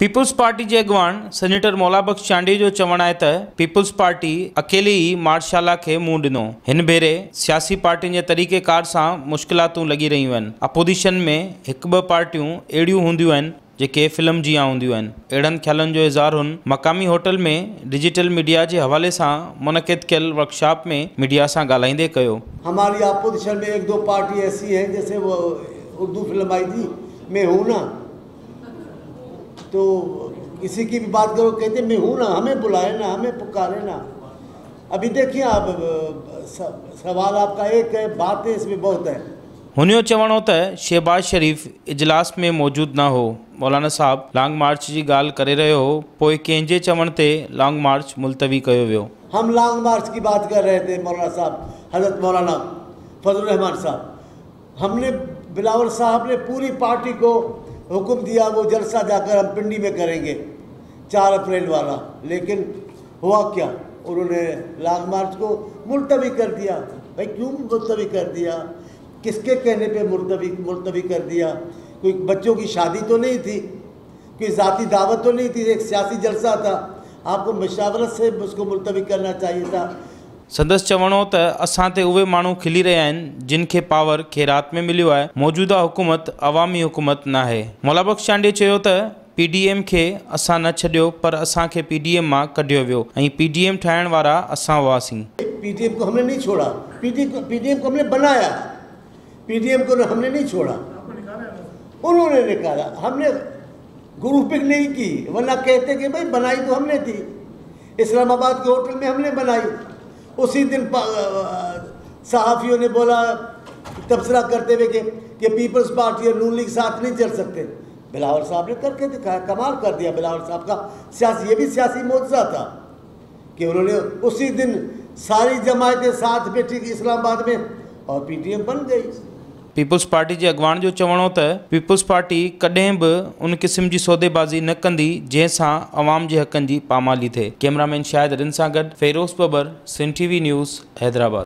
People's Party जे अॻवान senator Maulabakhsh Chandio जो चवणु त, पीपुल्स पार्टी अकेली ई मार्शाला खे मुंहुं ॾिनो। हिन भेरे सियासी पार्टियुनि जे तरीक़ेकार सां मुश्किलातूं लॻी रहियूं अपोज़िशन में हिकु ॿ पार्टियूं अहिड़ियूं हूंदियूं आहिनि फ़िल्म जियाँ हूंदियूं आहिनि। अहिड़नि ख़्यालनि जो इज़हार हुन मक़ामी होटल में डिजिटल मीडिया जे हवाले सां मुनक़िद कयल वर्कशॉप में मीडिया सां ॻाल्हाईंदे कयो। हमारी अपोजिशन में एक दो पार्टी ऐसी है, जैसे वो उर्दू फ़िल्म आई थी, मैं हूँ ना। तो किसी की भी बात करो कहते मैं हूँ ना हमें बुलाए ना हमें पुकारे ना। अभी देखिए आप सवाल आपका एक है बातें इसमें बहुत है। हुन चवण चवणो त शहबाज शरीफ़ इजलास में मौजूद ना हो। मौलाना साहब लॉन्ग मार्च जी ॻाल्हि करे रहियो हो पोइ कंहिंजे चवण ते लॉन्ग मार्च मुलतवी कयो वियो। हम लॉन्ग मार्च की बात कर रहे थे मौलाना साहब हज़रत मौलाना फजल रहमान साहब। हमने बिलावल साहब ने पूरी पार्टी को हुक्म दिया, वो जलसा जाकर हम पिंडी में करेंगे, चार अप्रैल वाला। लेकिन हुआ क्या? उन्होंने लॉन्ग मार्च को मुलतवी कर दिया। भाई, क्यों मुलतवी कर दिया? किसके कहने पे मुलतवी मुलतवी कर दिया? कोई बच्चों की शादी तो नहीं थी? कोई ज़ाती दावत तो नहीं थी? एक सियासी जलसा था। आपको मशावरत से उसको मुलतवी करना चाहिए था। संदसि चवणो त असां ते उहे माण्हू खिली रहिया आहिनि, जिन खे पावर खेरात में मिलियो आहे। मौजूदा हुकूमत, अवामी हुकूमत न आहे मौलाबख्श चांडी चयो त पी डी एम खे असां न छॾियो, पर असांखे पी डी एम माँ कढियो वियो। ऐं पी डी एम ठाहिण वारा असां हुआसीं। पीटीएम को हमने नहीं छोड़ा। पीटीएम को हमने बनाया। पीटीएम को हमने नहीं छोड़ा। उन्होंने निकाला। हमने ग्रुपिंग नहीं की, वरना कहते कि भाई बनाई तो हमने थी इस्लामाबाद के होटल में हमने बनाई। उसी दिन सहाफ़ियों ने बोला, तबसरा करते हुए कि कि पीपल्स पार्टी और नून लीग साथ नहीं चल सकते। बिलावर साहब ने करके दिखाया, कमाल कर दिया बिलावर साहब का। सियासी, ये भी सियासी मुआवजा था कि उन्होंने उसी दिन सारी जमायतें साथ बैठी इस्लामाबाद में और पीटीएम बन गई। पीपुल्स पार्टी जे अॻवान जो चवणो त, पीपुल्स पार्टी कॾहिं बि उन क़िस्म जी सौदेबाज़ी न कंदी जंहिंसां अवाम जे हक़नि जी पामाली थिए। कैमरामैन शाहिद रिन सां गॾु, फ़ेरोज़ बबर, सिन टीवी न्यूज़, हैदराबाद।